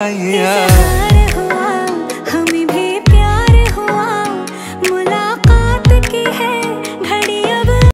Yeah.